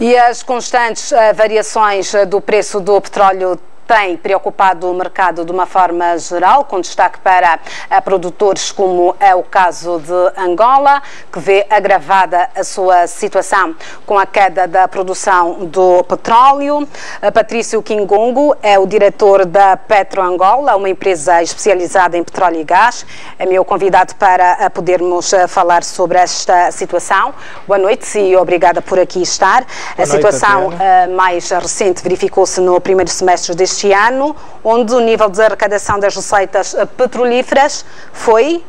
E as constantes uh, variações uh, do preço do petróleo tem preocupado o mercado de uma forma geral, com destaque para produtores como é o caso de Angola, que vê agravada a sua situação com a queda da produção do petróleo. Patrício Kingongo é o diretor da Petro Angola, uma empresa especializada em petróleo e gás. É meu convidado para podermos falar sobre esta situação. Boa noite e obrigada por aqui estar. Boa a situação noite, mais recente verificou-se no primeiro semestre deste este ano, onde o nível de arrecadação das receitas petrolíferas foi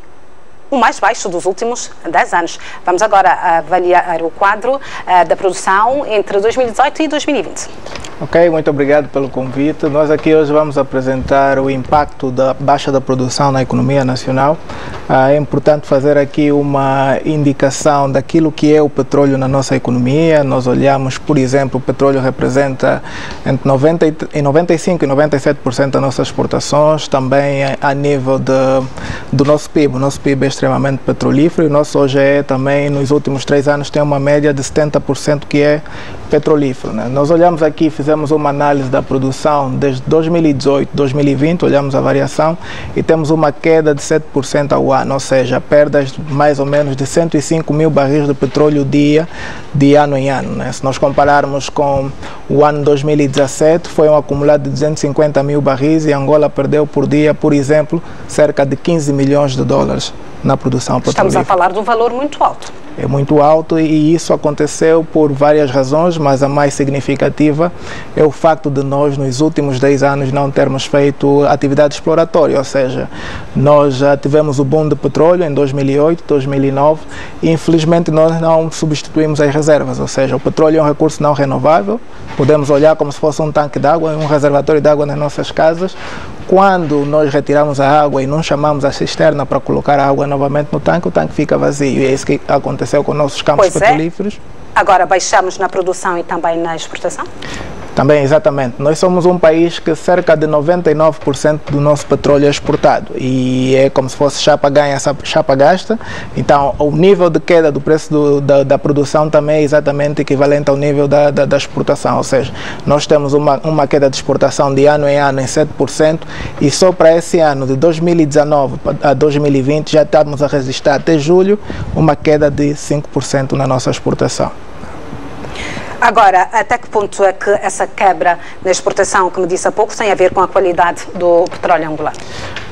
o mais baixo dos últimos 10 anos. Vamos agora avaliar o quadro uh, da produção entre 2018 e 2020. Ok, muito obrigado pelo convite. Nós aqui hoje vamos apresentar o impacto da baixa da produção na economia nacional. Uh, é importante fazer aqui uma indicação daquilo que é o petróleo na nossa economia. Nós olhamos, por exemplo, o petróleo representa entre 90 e 95 e 97% das nossas exportações, também a nível de, do nosso PIB. O nosso PIB é extremamente petrolífero e o nosso é também, nos últimos três anos, tem uma média de 70% que é petrolífero. Né? Nós olhamos aqui, fizemos uma análise da produção desde 2018, 2020, olhamos a variação e temos uma queda de 7% ao ano, ou seja, perdas mais ou menos de 105 mil barris de petróleo dia, de ano em ano. Né? Se nós compararmos com o ano 2017, foi um acumulado de 250 mil barris e Angola perdeu por dia, por exemplo, cerca de 15 milhões de dólares na produção. Estamos a falar de um valor muito alto é muito alto e isso aconteceu por várias razões, mas a mais significativa é o facto de nós, nos últimos 10 anos, não termos feito atividade exploratória, ou seja, nós já tivemos o boom de petróleo em 2008, 2009 e infelizmente nós não substituímos as reservas, ou seja, o petróleo é um recurso não renovável, podemos olhar como se fosse um tanque de água, um reservatório de água nas nossas casas, quando nós retiramos a água e não chamamos a cisterna para colocar a água novamente no tanque, o tanque fica vazio. E é isso que aconteceu com nossos campos pois é. petrolíferos. É. Agora baixamos na produção e também na exportação? Também, exatamente. Nós somos um país que cerca de 99% do nosso petróleo é exportado e é como se fosse chapa ganha, chapa gasta. Então, o nível de queda do preço do, da, da, produção também é exatamente equivalente ao nível da, da, da, exportação. Ou seja, nós temos uma, uma queda de exportação de ano em ano em 7% e só para esse ano, de 2019 a 2020, já estamos a registrar até julho uma queda de 5% na nossa exportação. Agora, até que ponto é que essa quebra na exportação, que me disse há pouco, tem a ver com a qualidade do petróleo angolano?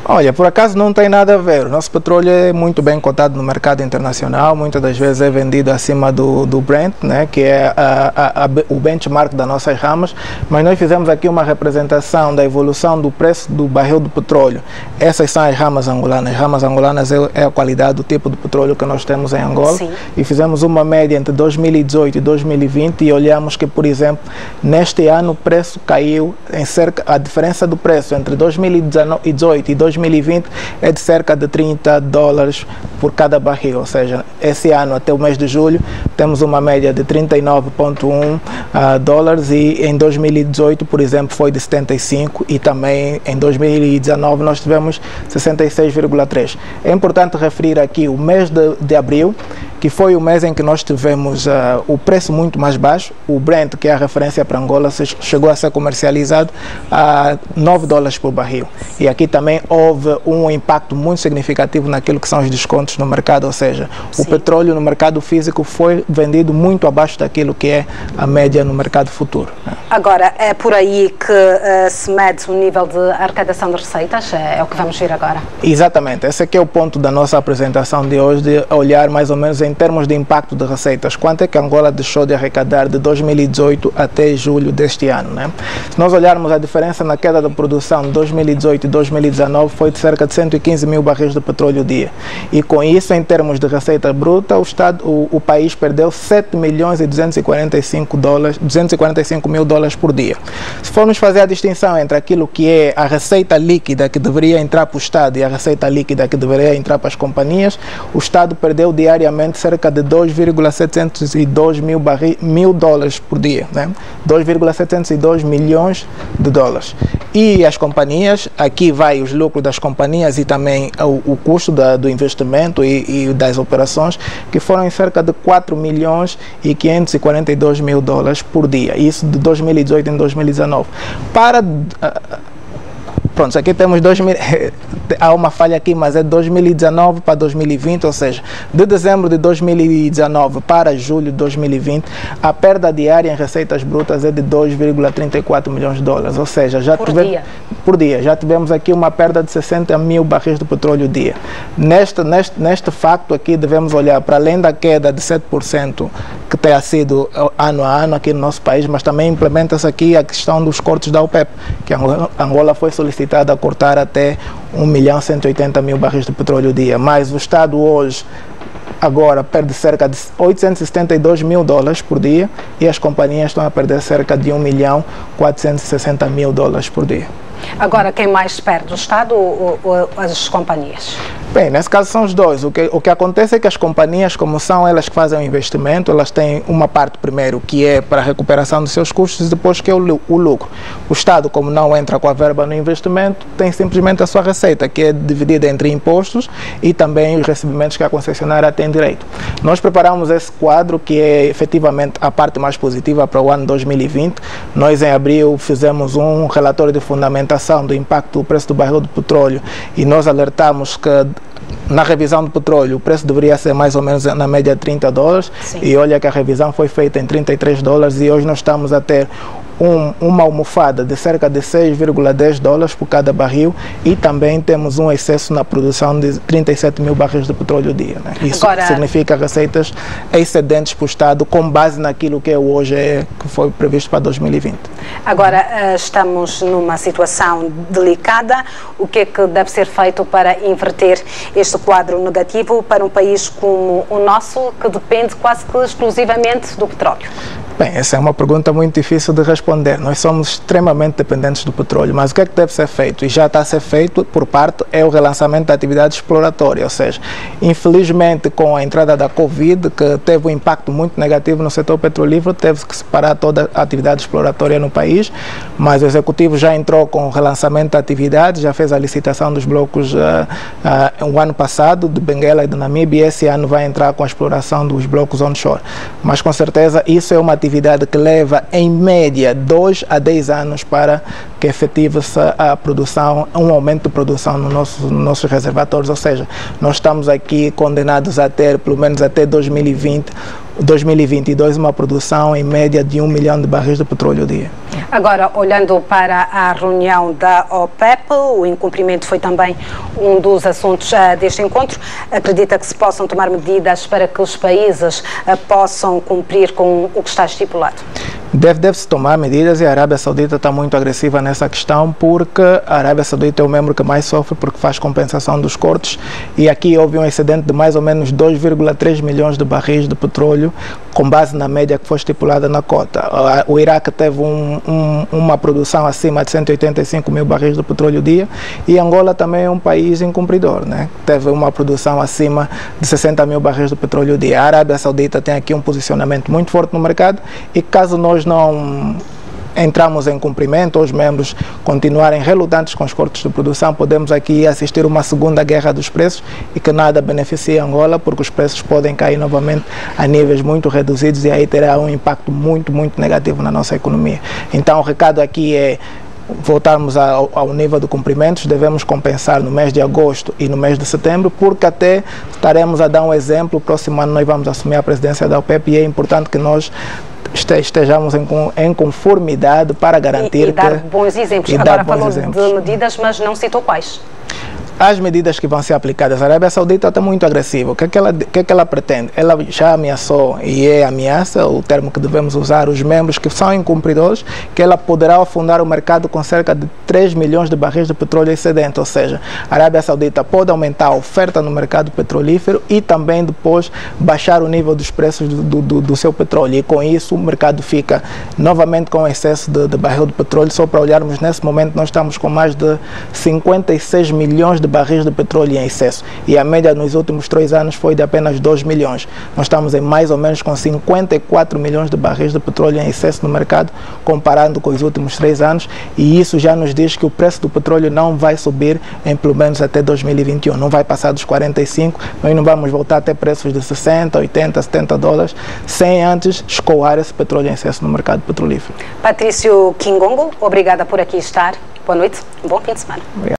Olha, por acaso não tem nada a ver. O nosso petróleo é muito bem cotado no mercado internacional, muitas das vezes é vendido acima do, do Brent, né, que é a, a, a, o benchmark das nossas ramas, mas nós fizemos aqui uma representação da evolução do preço do barril do petróleo. Essas são as ramas angolanas. As ramas angolanas é, é a qualidade do tipo de petróleo que nós temos em Angola. Sim. E fizemos uma média entre 2018 e 2020 e olhamos que, por exemplo, neste ano o preço caiu em cerca, a diferença do preço entre 2018 e 2020 2020 é de cerca de 30 dólares por cada barril, ou seja, esse ano até o mês de julho temos uma média de 39,1 uh, ah, dólares e em 2018, por exemplo, foi de 75 e também em 2019 nós tivemos 66,3. É importante referir aqui o mês de, de abril que foi o mês em que nós tivemos uh, o preço muito mais baixo. O Brent, que é a referência para Angola, chegou a ser comercializado a 9 dólares por barril. E aqui também houve um impacto muito significativo naquilo que são os descontos no mercado, ou seja, Sim. o petróleo no mercado físico foi vendido muito abaixo daquilo que é a média no mercado futuro. Né? Agora, é por aí que uh, se mede o nível de arrecadação de receitas? É, é, o que vamos ver agora? Exatamente. Esse aqui é o ponto da nossa apresentação de hoje, de olhar mais ou menos em termos de impacto de receitas, quanto é que Angola deixou de arrecadar de 2018 até julho deste ano. Né? Se nós olharmos a diferença na queda da produção de 2018 e 2019 foi de cerca de 115 mil barris de petróleo dia. E com isso, em termos de receita bruta, o, Estado, o, o país perdeu 7 milhões e 245, dólares, 245 mil dólares por dia. Se formos fazer a distinção entre aquilo que é a receita líquida que deveria entrar para o Estado e a receita líquida que deveria entrar para as companhias, o Estado perdeu diariamente cerca de 2,702 mil, mil dólares por dia, né? 2,702 milhões de dólares. E as companhias, aqui vai os lucros das companhias e também o, o custo da, do investimento e, e, das operações, que foram em cerca de 4 milhões e 542 mil dólares por dia. Isso de 2018 em 2019. Para uh, Pronto, aqui temos 2000, há uma falha aqui, mas é 2019 para 2020, ou seja, de dezembro de 2019 para julho de 2020, a perda diária em receitas brutas é de 2,34 milhões de dólares, ou seja, já por tivemos, dia. por dia, já tivemos aqui uma perda de 60 mil barris de petróleo dia. Neste, neste, neste facto aqui devemos olhar para além da queda de 7% que tenha sido ano a ano aqui no nosso país, mas também implementa-se aqui a questão dos cortes da OPEP, que Angola foi solicitada limitado a cortar até 1 milhão 180 mil barris de petróleo dia. Mas o Estado hoje agora perde cerca de 872 mil dólares por dia e as companhias estão a perder cerca de 1 milhão 460 mil dólares por dia. Agora, quem mais perde, o Estado ou, ou as companhias? Bem, nesse caso são os dois. O que, o que acontece é que as companhias, como são elas que fazem o investimento, elas têm uma parte primeiro que é para a recuperação dos seus custos e depois que é o, o lucro. O Estado, como não entra com a verba no investimento, tem simplesmente a sua receita, que é dividida entre impostos e também os recebimentos que a concessionária tem direito. Nós preparamos esse quadro que é efetivamente a parte mais positiva para o ano 2020. Nós em abril fizemos um relatório de fundamentação do impacto do preço do barril de petróleo e nós alertamos que na revisão do petróleo, o preço deveria ser mais ou menos na média de 30 dólares. Sim. E olha que a revisão foi feita em 33 dólares e hoje nós estamos a ter um, uma almofada de cerca de 6,10 dólares por cada barril e também temos um excesso na produção de 37 mil barris de petróleo dia. Né? Isso Agora, significa receitas excedentes para o Estado com base naquilo que é hoje é, que foi previsto para 2020. Agora eh, estamos numa situação delicada. O que é que deve ser feito para inverter este quadro negativo para um país como o nosso, que depende quase que exclusivamente do petróleo? Bem, essa é uma pergunta muito difícil de responder. Nós somos extremamente dependentes do petróleo, mas o que é que deve ser feito? E já está a ser feito por parte é o relançamento da atividade exploratória, ou seja, infelizmente com a entrada da Covid, que teve um impacto muito negativo no setor petrolífero, teve que separar toda a atividade exploratória no país, mas o executivo já entrou com o relançamento da atividade, já fez a licitação dos blocos uh, uh, o ano passado, de Benguela e de Namíbia, e esse ano vai entrar com a exploração dos blocos onshore. Mas com certeza isso é uma atividade que leva em média 2 a 10 anos para que efetive-se a produção, um aumento de produção no nosso, nos nossos reservatórios, ou seja, nós estamos aqui condenados a ter, pelo menos até 2020, 2022, uma produção em média de 1 milhão de barris de petróleo dia. Agora, olhando para a reunião da OPEP, o incumprimento foi também um dos assuntos uh, deste encontro. Acredita que se possam tomar medidas para que os países uh, possam cumprir com o que está estipulado? Deve-se deve tomar medidas e a Arábia Saudita está muito agressiva nessa questão porque a Arábia Saudita é o membro que mais sofre porque faz compensação dos cortes. E aqui houve um excedente de mais ou menos 2,3 milhões de barris de petróleo com base na média que foi estipulada na cota. O Iraque teve um, um, uma produção acima de 185 mil barris de petróleo dia e Angola também é um país incumpridor, né? teve uma produção acima de 60 mil barris de petróleo dia. A Arábia Saudita tem aqui um posicionamento muito forte no mercado e caso nós não entramos em cumprimento, os membros continuarem relutantes com os cortes de produção, podemos aqui assistir uma segunda guerra dos preços e que nada beneficia Angola, porque os preços podem cair novamente a níveis muito reduzidos e aí terá um impacto muito, muito negativo na nossa economia. Então, o recado aqui é voltarmos ao, ao, nível de cumprimentos, devemos compensar no mês de agosto e no mês de setembro, porque até estaremos a dar um exemplo, próximo ano nós vamos assumir a presidência da OPEP e é importante que nós estejamos em, conformidade para garantir e, e dar que, bons exemplos. Agora falou exemplos. de medidas, mas não citou quais as medidas que vão ser aplicadas. A Arábia Saudita está muito agressiva. O que, é que, ela, o que, é que ela pretende? Ela já ameaçou, e é ameaça, o termo que devemos usar, os membros que são incumpridores, que ela poderá afundar o mercado com cerca de 3 milhões de barris de petróleo excedente, ou seja, a Arábia Saudita pode aumentar a oferta no mercado petrolífero e também depois baixar o nível dos preços do, do, do seu petróleo. E com isso o mercado fica novamente com excesso de, de barril de petróleo. Só para olharmos nesse momento, nós estamos com mais de 56 milhões de barris de petróleo em excesso. E a média nos últimos três anos foi de apenas 2 milhões. Nós estamos em mais ou menos com 54 milhões de barris de petróleo em excesso no mercado, comparando com os últimos três anos. E isso já nos diz que o preço do petróleo não vai subir em pelo menos até 2021. Não vai passar dos 45, nós não vamos voltar até preços de 60, 80, 70 dólares, sem antes escoar esse petróleo em excesso no mercado petrolífero. Patrício Kingongo, obrigada por aqui estar. Boa noite, um bom fim de semana. Obrigado.